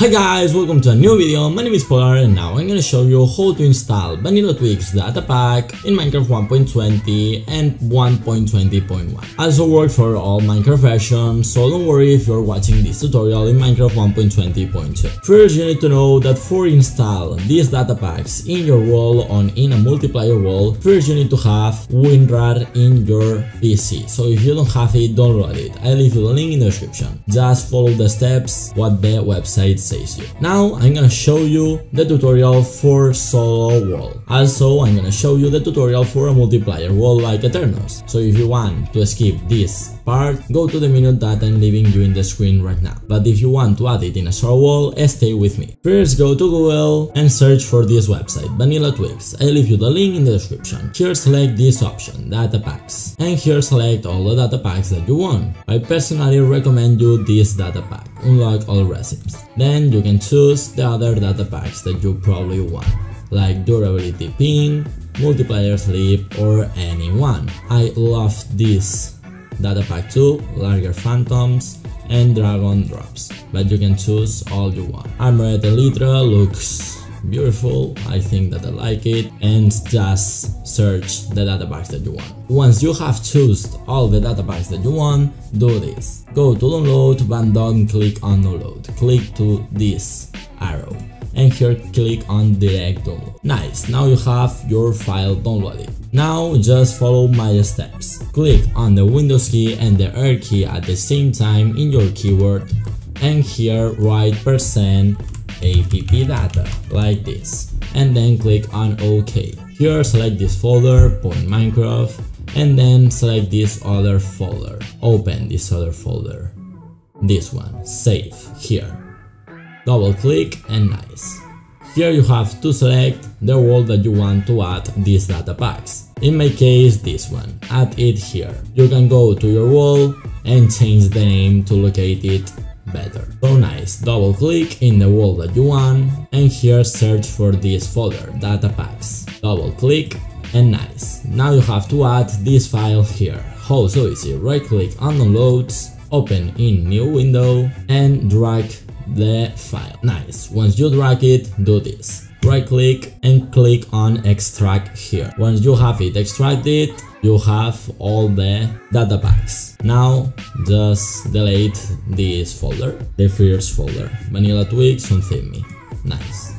Hi guys, welcome to a new video, my name is Polar and now I'm gonna show you how to install Vanilla Tweaks data pack in Minecraft 1.20 and 1.20.1. Also works for all Minecraft versions, so don't worry if you're watching this tutorial in Minecraft 1.20.2. First you need to know that for install these data packs in your world on in a multiplayer world, first you need to have WinRAR in your PC. So if you don't have it, download it. I'll leave you the link in the description. Just follow the steps what the website says. Now I'm gonna show you the tutorial for solo world. Also I'm gonna show you the tutorial for a multiplayer world like Aternos. So if you want to skip this part, go to the menu that I'm leaving you in the screen right now. But if you want to add it in a solo wall, stay with me. First go to Google and search for this website, Vanilla Tweaks. I'll leave you the link in the description. Here select this option, data packs. And here select all the data packs that you want. I personally recommend you this data pack, unlock all recipes. Then you can choose the other data packs that you probably want, like durability ping, multiplayer sleep or anyone. I love this data pack too, larger phantoms and dragon drops, but you can choose all you want. Armored Elytra looks beautiful, I think that I like it and just search the data packs that you want. Once you have chosen all the data packs that you want, do this. Go to download but don't click on download, click to this arrow and here click on direct download. Nice, now you have your file downloaded. Now just follow my steps. Click on the Windows key and the R key at the same time in your keyboard and here write percent app data like this and then click on OK. Here select this folder, point Minecraft and then select this other folder. Open this other folder. This one, save, here. Double click and nice. Here you have to select the world that you want to add these data packs. In my case, this one. Add it here. You can go to your wall and change the name to locate it better. So nice, double click in the wall that you want and here search for this folder, data packs. Double click and nice. Now you have to add this file here. How so easy, right click on downloads, open in new window and drag the file. Nice, once you drag it, do this. Right click and click on extract here. Once you have it extracted, you have all the data packs. Now just delete this folder, the first folder, Vanilla Tweaks on Theme. Nice.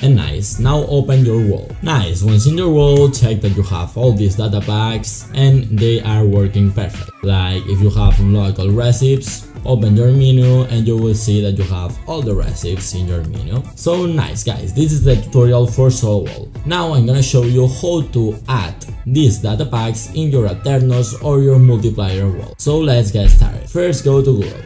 And nice, now open your wall. Nice, once in your wall, check that you have all these data packs and they are working perfect. Like if you have local recipes, open your menu and you will see that you have all the recipes in your menu. So nice guys, this is the tutorial for Solo Wall. Now I'm gonna show you how to add these data packs in your Aternos or your multiplayer wall. So let's get started. First go to Google.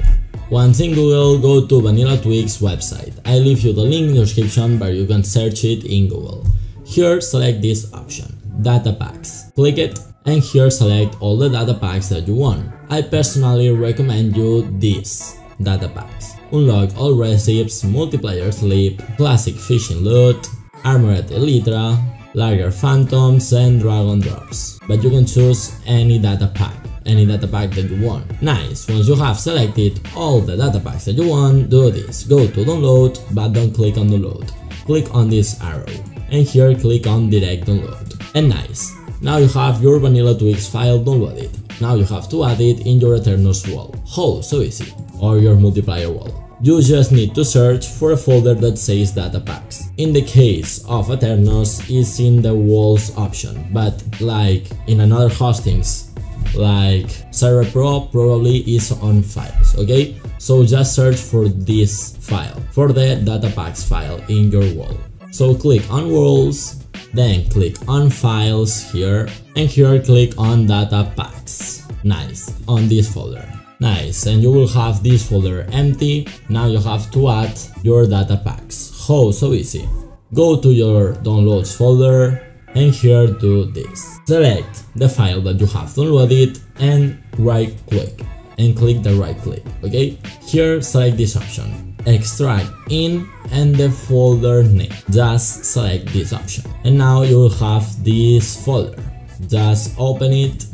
Once in Google, go to Vanilla Tweaks website. I leave you the link in the description where you can search it in Google. Here select this option, data packs. Click it and here select all the data packs that you want. I personally recommend you these data packs. Unlock all recipes, multiplayer sleep, classic fishing loot, armored elytra, larger phantoms and dragon drops. But you can choose any data pack any data pack that you want. Nice, once you have selected all the data packs that you want, do this. Go to download, but don't click on download. Click on this arrow, and here click on direct download. And nice, now you have your Vanilla Tweaks file downloaded. Now you have to add it in your Aternos wall. How so easy, or your multiplayer wall. You just need to search for a folder that says data packs. In the case of Aternos, it's in the walls option, but like in another hostings, like CyberPro probably is on files, okay? So just search for this file, for the data packs file in your wall. So click on walls, then click on files here, and here click on data packs. Nice, on this folder. Nice, and you will have this folder empty. Now you have to add your data packs. How so easy. Go to your downloads folder, and here do this. Select the file that you have downloaded and right click and click the right click, okay? Here select this option, extract in and the folder name, just select this option. And now you will have this folder, just open it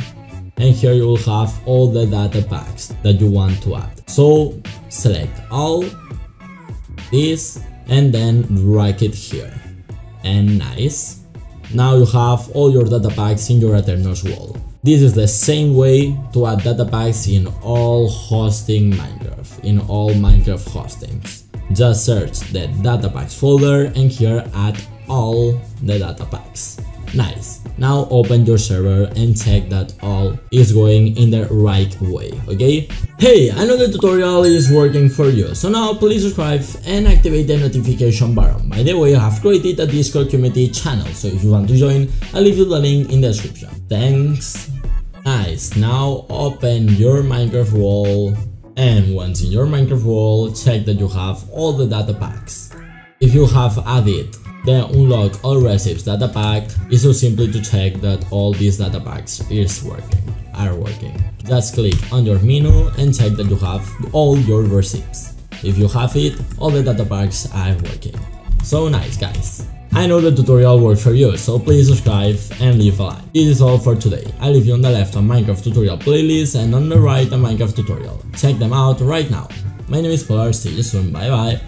and here you will have all the data packs that you want to add. So select all this and then drag it here. And nice. Now you have all your data packs in your Aternos wall. This is the same way to add data packs in all hosting In all Minecraft hostings just search the data packs folder and here add all the data packs Nice. Now open your server and check that all is going in the right way, okay? Hey, I know the tutorial is working for you, so now please subscribe and activate the notification button. By the way, I have created a Discord community channel, so if you want to join, I'll leave you the link in the description. Thanks. Nice, now open your Minecraft wall and once in your Minecraft world, check that you have all the data packs. If you have added then unlock all recipes data pack is so simply to check that all these data packs is working, are working. Just click on your menu and check that you have all your recipes. If you have it, all the data packs are working. So nice guys. I know the tutorial worked for you, so please subscribe and leave a like. This is all for today. I leave you on the left a Minecraft tutorial playlist and on the right a Minecraft tutorial. Check them out right now. My name is Polar, see you soon, bye bye.